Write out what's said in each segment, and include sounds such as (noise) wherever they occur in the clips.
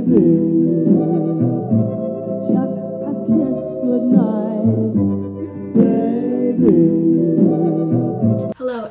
Hello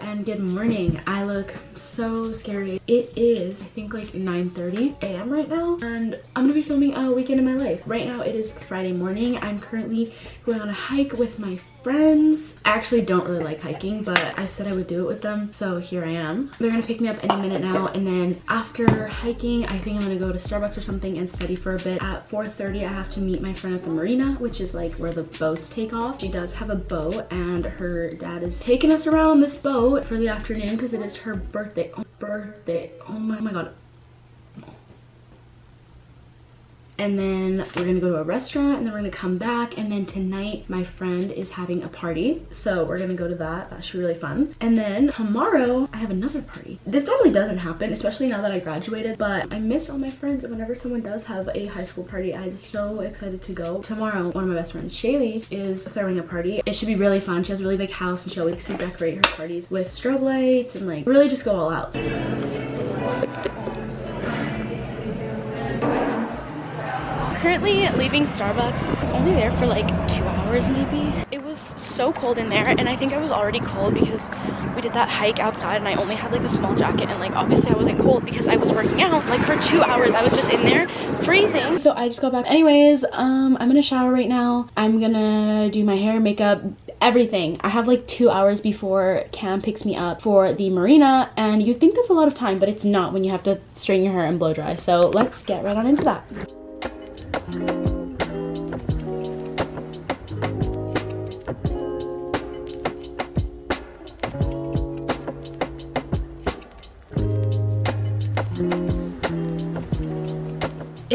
and good morning. I look so scary. Is, I think like 9.30 a.m. right now and I'm gonna be filming a weekend in my life. Right now it is Friday morning. I'm currently going on a hike with my friends. I actually don't really like hiking, but I said I would do it with them, so here I am. They're gonna pick me up any minute now, and then after hiking, I think I'm gonna go to Starbucks or something and study for a bit. At 4.30, I have to meet my friend at the marina, which is like where the boats take off. She does have a boat, and her dad is taking us around this boat for the afternoon because it is her birthday. Oh, birthday. Oh my, oh my god and then we're gonna go to a restaurant and then we're gonna come back and then tonight my friend is having a party. So we're gonna go to that. That should be really fun. And then tomorrow i have another party. This normally doesn't happen especially now that i graduated but i miss all my friends and whenever someone does have a high school party i'm so excited to go. Tomorrow one of my best friends shaylee is throwing a party. It should be really fun. She has a really big house and she always to decorate her parties with strobe lights and like really just go all out currently leaving Starbucks. I was only there for like two hours maybe. It was so cold in there and I think I was already cold because we did that hike outside and I only had like a small jacket and like obviously I wasn't cold because I was working out. Like for two hours I was just in there freezing. So I just got back. Anyways, um, I'm gonna shower right now. I'm gonna do my hair, makeup, everything. I have like two hours before Cam picks me up for the marina and you'd think that's a lot of time but it's not when you have to straighten your hair and blow dry. So let's get right on into that. Thank you.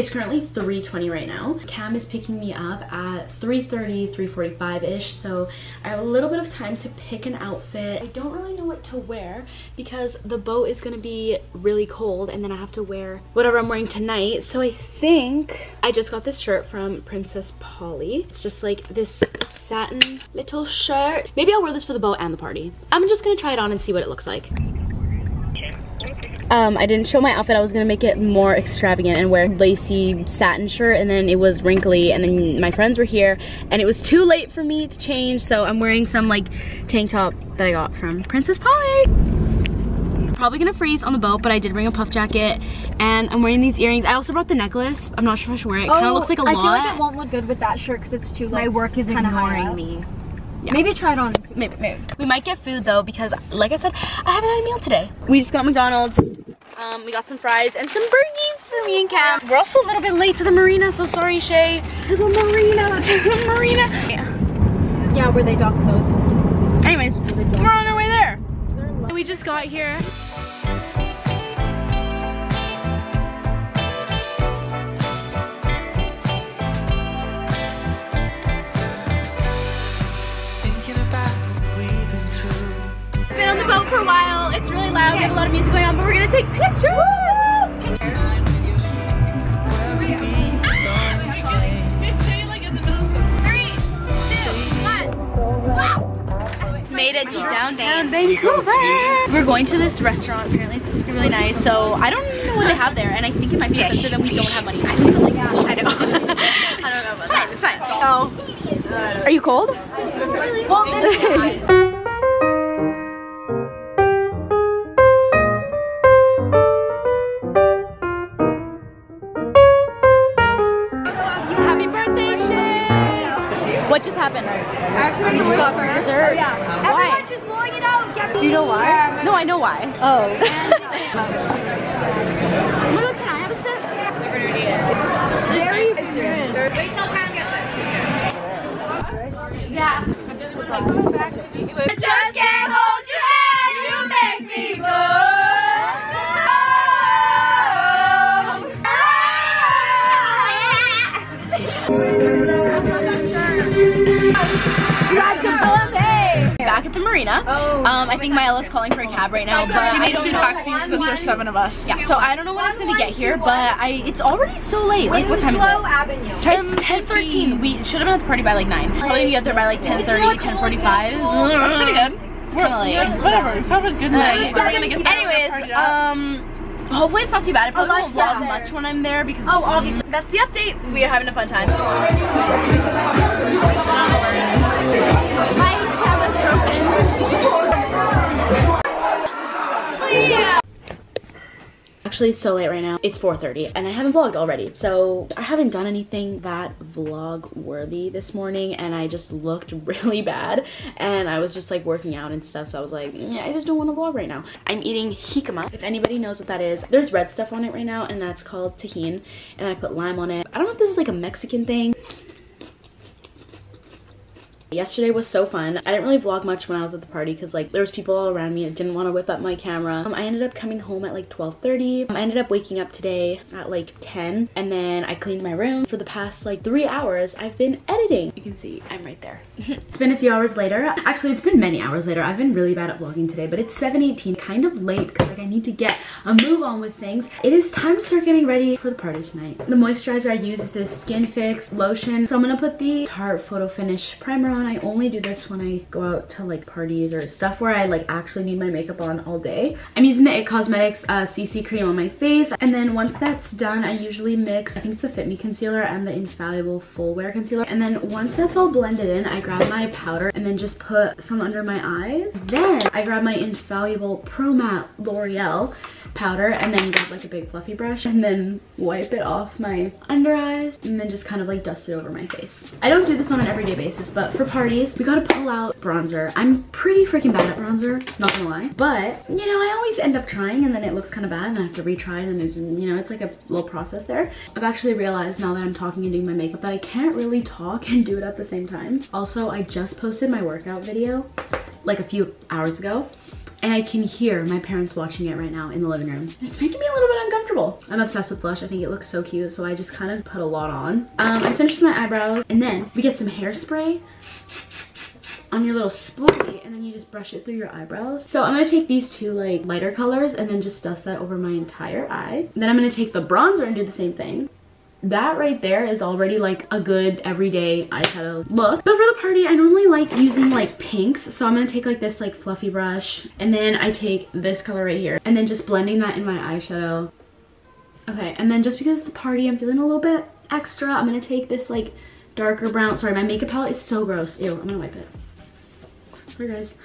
It's currently 3.20 right now. Cam is picking me up at 3.30, 3.45-ish, so I have a little bit of time to pick an outfit. I don't really know what to wear because the boat is gonna be really cold and then I have to wear whatever I'm wearing tonight. So I think I just got this shirt from Princess Polly. It's just like this satin little shirt. Maybe I'll wear this for the boat and the party. I'm just gonna try it on and see what it looks like. Um, I didn't show my outfit. I was gonna make it more extravagant and wear a lacy satin shirt and then it was wrinkly and then my friends were here and it was too late for me to change so I'm wearing some like tank top that I got from Princess Polly. Probably gonna freeze on the boat but I did bring a puff jacket and I'm wearing these earrings. I also brought the necklace. I'm not sure if I should wear it. It oh, kind of looks like a I lot. I feel like it won't look good with that shirt because it's too like, My work is ignoring me. Yeah. Maybe try it on. Maybe, maybe. We might get food though because like I said, I haven't had a meal today. We just got McDonald's. Um, we got some fries and some burgies for me and Cam. We're also a little bit late to the marina, so sorry, Shay. To the marina, to the (laughs) marina. Yeah, yeah where they dock the boats. Anyways, we're on our way there. We just got here. Have a lot of music going on, but we're gonna take pictures. Made it to downtown Vancouver. We're going to this restaurant. Apparently, it's supposed to be really nice. So I don't know what they have there, and I think it might be expensive, and we don't have money. I don't know. (laughs) I don't know. It's fine. It's fine. Oh. Are you cold? Well, (laughs) What just happened? Actually, we got for oh, dessert. Yeah. Why? Everyone's just rolling it out. Get Do you know why? No, I know why. Oh. oh my god, can I have a sip? Very good. Wait till Cam gets it. Yeah. Just marina. Oh. Um, I think Maella's calling for a cab right now, but We I need two taxis because there's seven of us. Yeah, so I don't know when it's gonna get here, but I it's already so late. Like what time is it? Avenue. It's 10:13. We should have been at the party by like 9. Probably get there by like 10:30, 10:45. That's pretty good. It's kind of late. Whatever, we found a good night. Uh, We're gonna get. Anyways, um, Hopefully it's not too bad. I probably won't Alexa. vlog much when I'm there because Oh, obviously. that's the update. We are having a fun time. Actually, so late right now. It's 4.30 and I haven't vlogged already. So I haven't done anything that vlog worthy this morning and I just looked (laughs) really bad and I was just like working out and stuff. So I was like, yeah, I just don't want to vlog right now. I'm eating jicama. If anybody knows what that is, there's red stuff on it right now and that's called tajin and I put lime on it. I don't know if this is like a Mexican thing. Yesterday was so fun. I didn't really vlog much when I was at the party because like there was people all around me. I didn't want to whip up my camera. Um, I ended up coming home at like 12.30. Um, I ended up waking up today at like 10 and then I cleaned my room. For the past like three hours, I've been editing. You can see I'm right there. (laughs) it's been a few hours later. Actually, it's been many hours later. I've been really bad at vlogging today, but it's 7.18, kind of late because like I need to get a move on with things. It is time to start getting ready for the party tonight. The moisturizer I use is this Skin Fix lotion. So I'm gonna put the Tarte Photo Finish primer on. I only do this when I go out to like parties or stuff where I like actually need my makeup on all day. I'm using the IT Cosmetics uh, CC cream on my face. And then once that's done, I usually mix, I think it's the Fit Me concealer and the Infallible Full Wear concealer. And then once that's all blended in, I grab my powder and then just put some under my eyes. Then I grab my Infallible Pro Matte L'Oreal powder and then grab like a big fluffy brush and then wipe it off my under eyes and then just kind of like dust it over my face. I don't do this on an everyday basis, but for parties, we gotta pull out bronzer. I'm pretty freaking bad at bronzer, not gonna lie. But, you know, I always end up trying and then it looks kind of bad and I have to retry and then it's, you know, it's like a little process there. I've actually realized now that I'm talking and doing my makeup that I can't really talk and do it at the same time. Also, I just posted my workout video like a few hours ago and I can hear my parents watching it right now in the living room. It's making me a little bit uncomfortable. I'm obsessed with blush. I think it looks so cute, so I just kind of put a lot on. Um, I finished my eyebrows, and then we get some hairspray on your little spoolie, and then you just brush it through your eyebrows. So I'm gonna take these two like lighter colors and then just dust that over my entire eye. Then I'm gonna take the bronzer and do the same thing that right there is already like a good everyday eyeshadow look. But for the party, I normally like using like pinks. So I'm gonna take like this like fluffy brush and then I take this color right here and then just blending that in my eyeshadow. Okay, and then just because it's a party, I'm feeling a little bit extra. I'm gonna take this like darker brown. Sorry, my makeup palette is so gross. Ew, I'm gonna wipe it. Sorry guys.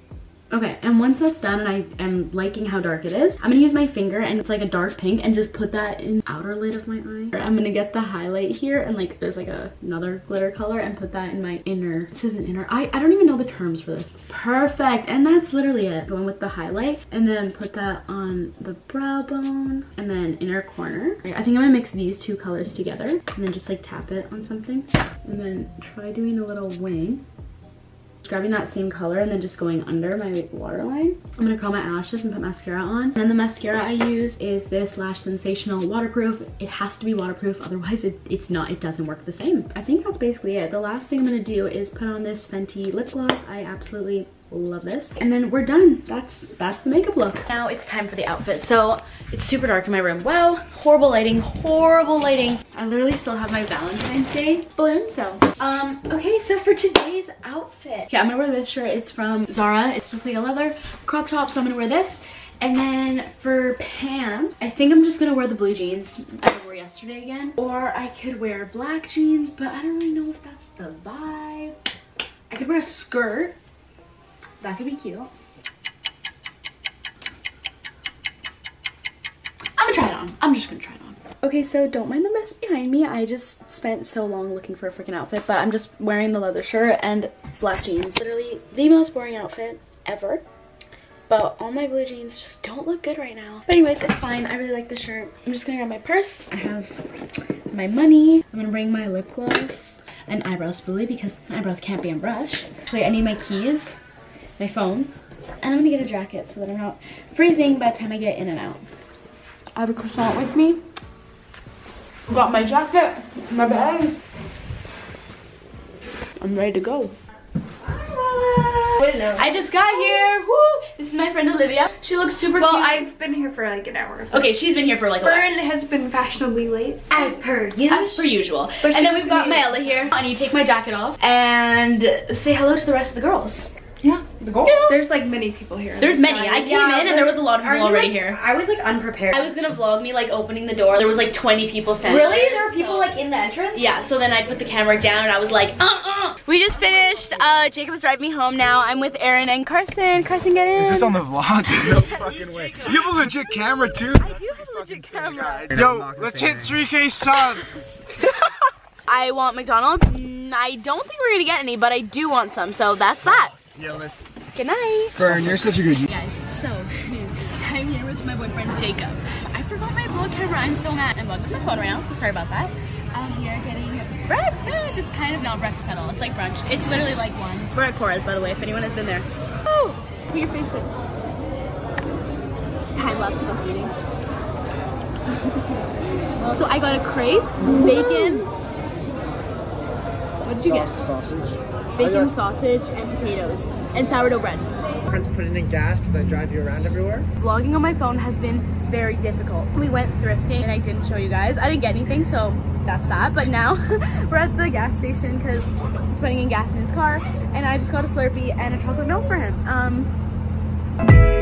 Okay, and once that's done and I am liking how dark it is, I'm gonna use my finger and it's like a dark pink and just put that in outer lid of my eye. I'm gonna get the highlight here and like there's like a, another glitter color and put that in my inner, this is an inner, I, I don't even know the terms for this. Perfect, and that's literally it. Going with the highlight and then put that on the brow bone and then inner corner. I think I'm gonna mix these two colors together and then just like tap it on something and then try doing a little wing grabbing that same color and then just going under my waterline. I'm gonna curl my eyelashes and put mascara on. And then the mascara I use is this Lash Sensational Waterproof. It has to be waterproof, (laughs) otherwise it, it's not, it doesn't work the same. I think that's basically it. The last thing I'm gonna do is put on this Fenty lip gloss. I absolutely love this. And then we're done. That's that's the makeup look. Now it's time for the outfit. So it's super dark in my room. Wow horrible lighting horrible lighting. I literally still have my valentine's day balloon so um okay so for today's outfit. Okay i'm gonna wear this shirt. It's from zara. It's just like a leather crop top so i'm gonna wear this. And then for pants, I think I'm just gonna wear the blue jeans I wore yesterday again. Or I could wear black jeans, but I don't really know if that's the vibe. I could wear a skirt that could be cute. I'm gonna try it on. I'm just gonna try it on. Okay, so don't mind the mess behind me. I just spent so long looking for a freaking outfit, but I'm just wearing the leather shirt and black jeans. Literally the most boring outfit ever. But all my blue jeans just don't look good right now. But anyways, it's fine. I really like the shirt. I'm just gonna grab my purse. I have my money. I'm gonna bring my lip gloss and eyebrow spoolie because eyebrows can't be unbrushed. Actually, I need my keys my phone and I'm gonna get a jacket so that I'm not freezing by the time I get in and out. I have a croissant with me. Got my jacket, my bag. I'm ready to go. I just got here. Woo! This is my friend Olivia. She looks super Well, cute. I've been here for like an hour. okay, she's been here for like a while. Fern has been fashionably late, as per you. As per usual. But and then we've got amazing. Mayla here. I need to take my jacket off and say hello to the rest of the girls. Yeah. There's like many people here. There's many. I came Yeah, in and there was a lot of people already like- here. I was like unprepared. I was gonna vlog me like opening the door. There was like 20 people standing really? there, There were people so- like in the entrance? Yeah, so then I put the camera down and I was like, uh-uh. We just finished. Uh, Jacob's driving me home now. I'm with Aaron and Carson. Carson, get in. Is this on the vlog? (laughs) no (laughs) fucking way. You have a legit camera too? I do have a legit camera. Yo, let's hit 3k subs. (laughs) I want McDonald's. Mm, I don't think we're gonna get any, but I do want some, so that's that. Yeah, let's. Good night. Fern, you're such a good. Guys, so (laughs) I'm here with my boyfriend Jacob. I forgot my vlog camera. I'm so mad. I'm vlogging my phone right now, so sorry about that. I'm here getting breakfast. It's kind of not breakfast at all. It's like brunch. It's literally like one. We're at Cora's, by the way, if anyone has been there. Oh, put your face in. Time lapse of us eating. (laughs) so I got a crepe, bacon. What did you get? Sausage. Bacon, sausage, and potatoes, and sourdough bread. Friends putting in gas because I drive you around everywhere. Vlogging on my phone has been very difficult. We went thrifting and I didn't show you guys. I didn't get anything, so that's that. But now (laughs) we're at the gas station because he's putting in gas in his car and I just got a Slurpee and a chocolate milk for him. Um,